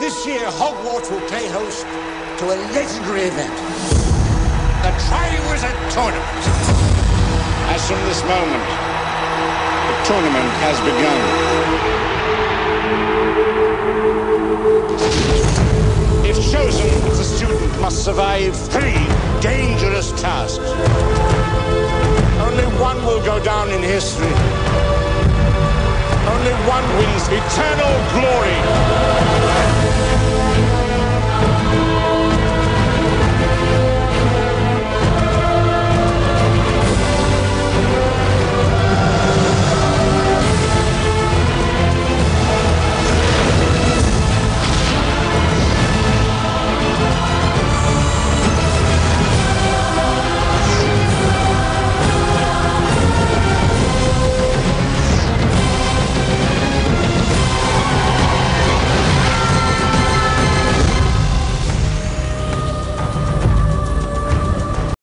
This year, Hogwarts will play host to a legendary event. The Triwizard Tournament. As from this moment, the tournament has begun. If chosen, the student must survive three dangerous tasks. Only one will go down in history. Only one wins eternal.